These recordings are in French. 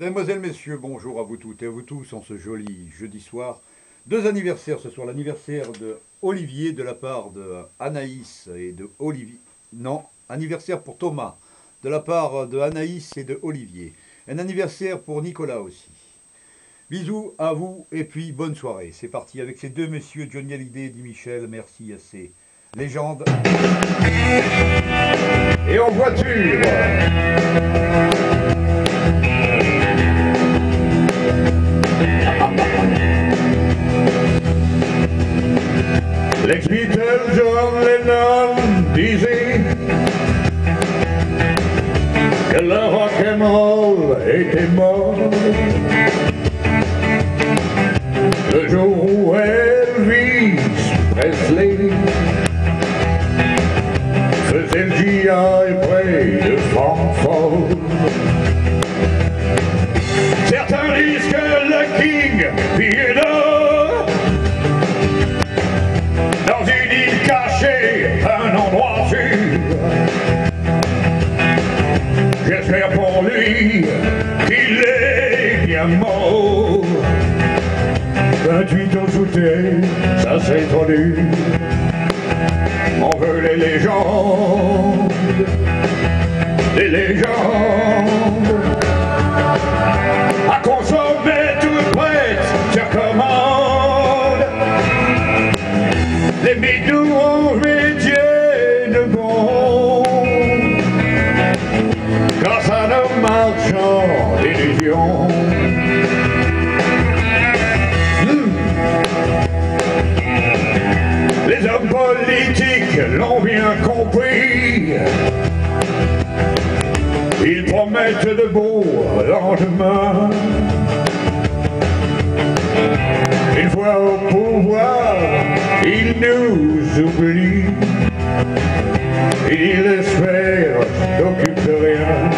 Mesdemoiselles, Messieurs, bonjour à vous toutes et à vous tous en ce joli jeudi soir. Deux anniversaires ce soir. L'anniversaire de Olivier de la part de Anaïs et de Olivier. Non, anniversaire pour Thomas de la part de Anaïs et de Olivier. Un anniversaire pour Nicolas aussi. Bisous à vous et puis bonne soirée. C'est parti avec ces deux messieurs, Johnny Hallyday et Di Michel. Merci à ces légendes. Et en voiture L'ex-Beatle John Lennon disait que le rock'n'roll était mort le jour où Elvis Presley faisait le GI près de Francfort. Certains disent que le King vit J'espère pour lui qu'il est bien mort. 28 ans terre, ça c'est trop dur. On veut les légendes, les légendes. Ils promettent de beaux lendemains. Une fois au pouvoir, ils nous oublient. Ils espèrent s'occupent de rien.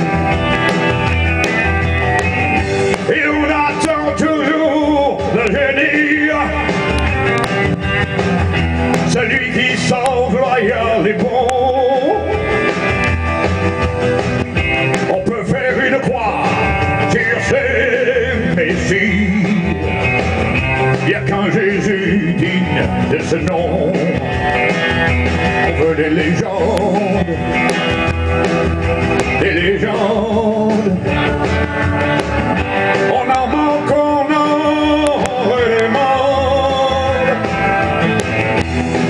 Et on attend toujours le génie. Celui qui sauve loyal et A qu'un Jésus digne de ce nom. On veut des légendes, des légendes. On en manque, on en redemande.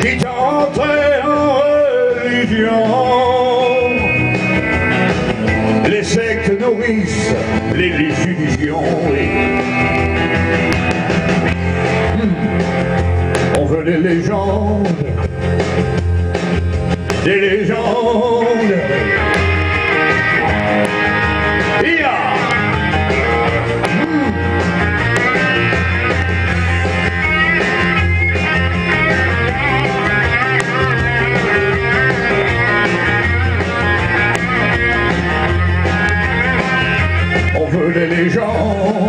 Qui t'a entré en religion? Les sectes nourrissent les illusions. Des légendes, des légendes. Des légendes,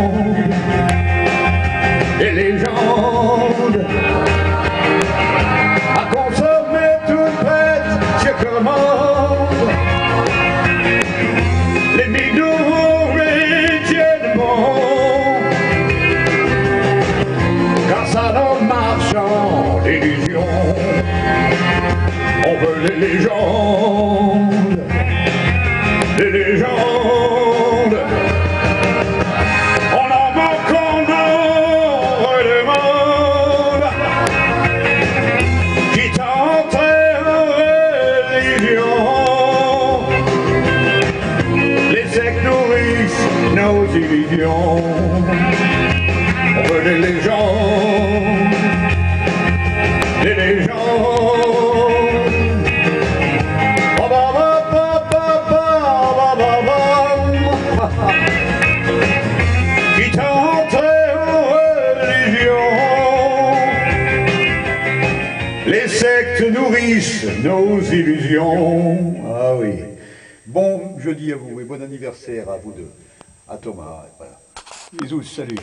division entre les légendes, les légendes. Ba ba ba ba ba qui aux oh, religions. Les sectes nourrissent nos illusions. Ah oui. Bon jeudi à vous et bon anniversaire à vous deux. À Thomas. Voilà. Bisous, salut.